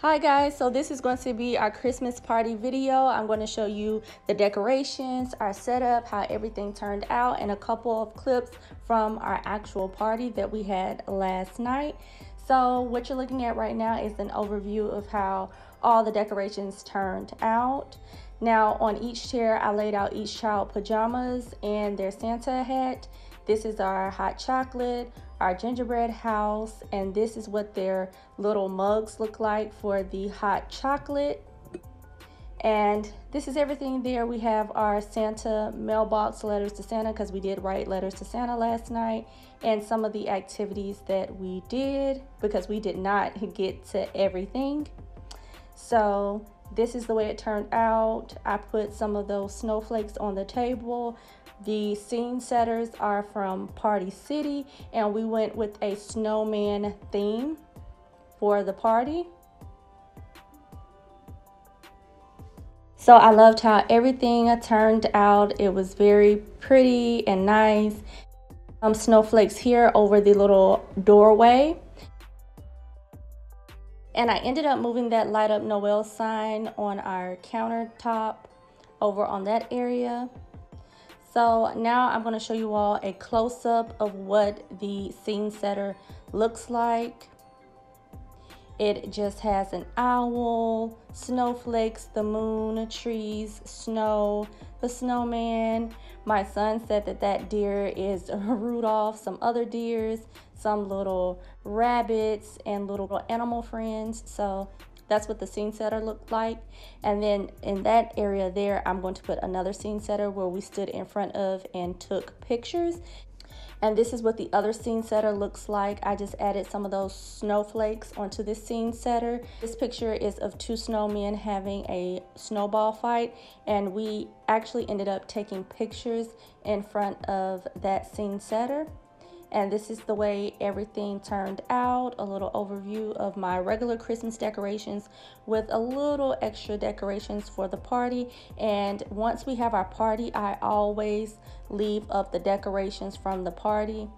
Hi guys, so this is going to be our Christmas party video. I'm going to show you the decorations, our setup, how everything turned out, and a couple of clips from our actual party that we had last night. So what you're looking at right now is an overview of how all the decorations turned out. Now on each chair, I laid out each child pajamas and their Santa hat. This is our hot chocolate, our gingerbread house, and this is what their little mugs look like for the hot chocolate. And this is everything there. We have our Santa mailbox letters to Santa because we did write letters to Santa last night and some of the activities that we did because we did not get to everything. So this is the way it turned out. I put some of those snowflakes on the table. The scene setters are from Party City, and we went with a snowman theme for the party. So I loved how everything turned out. It was very pretty and nice. Some snowflakes here over the little doorway. And I ended up moving that light up Noel sign on our countertop over on that area. So now I'm going to show you all a close-up of what the scene setter looks like. It just has an owl, snowflakes, the moon, trees, snow, the snowman. My son said that that deer is Rudolph, some other deers, some little rabbits, and little animal friends. So that's what the scene setter looked like. And then in that area there, I'm going to put another scene setter where we stood in front of and took pictures. And this is what the other scene setter looks like. I just added some of those snowflakes onto this scene setter. This picture is of two snowmen having a snowball fight. And we actually ended up taking pictures in front of that scene setter and this is the way everything turned out. A little overview of my regular christmas decorations with a little extra decorations for the party. And once we have our party i always leave up the decorations from the party.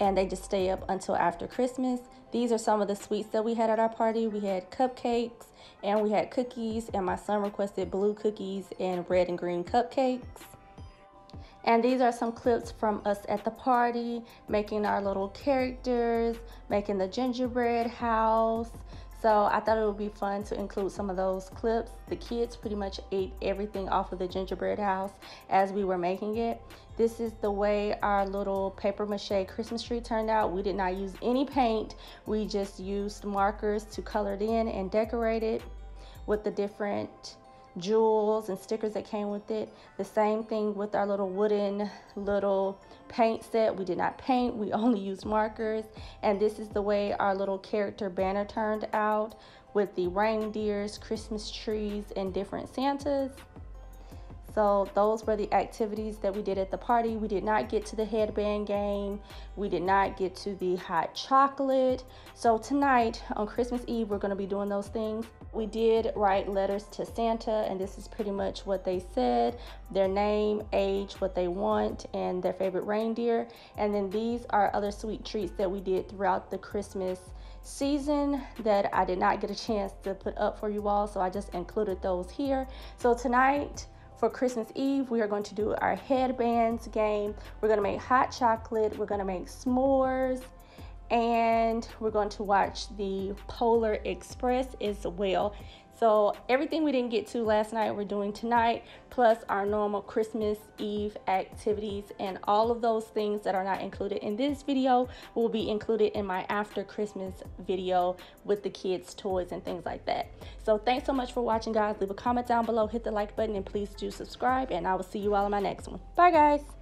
And they just stay up until after christmas. These are some of the sweets that we had at our party. We had cupcakes and we had cookies. And my son requested blue cookies and red and green cupcakes and these are some clips from us at the party, making our little characters, making the gingerbread house. So I thought it would be fun to include some of those clips. The kids pretty much ate everything off of the gingerbread house as we were making it. This is the way our little paper mache Christmas tree turned out. We did not use any paint. We just used markers to color it in and decorate it with the different jewels and stickers that came with it. The same thing with our little wooden little paint set. We did not paint, we only used markers. And this is the way our little character banner turned out with the reindeers, Christmas trees, and different Santas. So those were the activities that we did at the party. We did not get to the headband game. We did not get to the hot chocolate. So tonight on Christmas Eve, we're gonna be doing those things. We did write letters to Santa and this is pretty much what they said, their name, age, what they want, and their favorite reindeer. And then these are other sweet treats that we did throughout the Christmas season that I did not get a chance to put up for you all. So I just included those here. So tonight, for Christmas Eve, we are going to do our headbands game. We're going to make hot chocolate. We're going to make s'mores. And we're going to watch the Polar Express as well. So everything we didn't get to last night, we're doing tonight, plus our normal Christmas Eve activities. And all of those things that are not included in this video will be included in my after Christmas video with the kids' toys and things like that. So thanks so much for watching, guys. Leave a comment down below, hit the like button, and please do subscribe. And I will see you all in my next one. Bye, guys.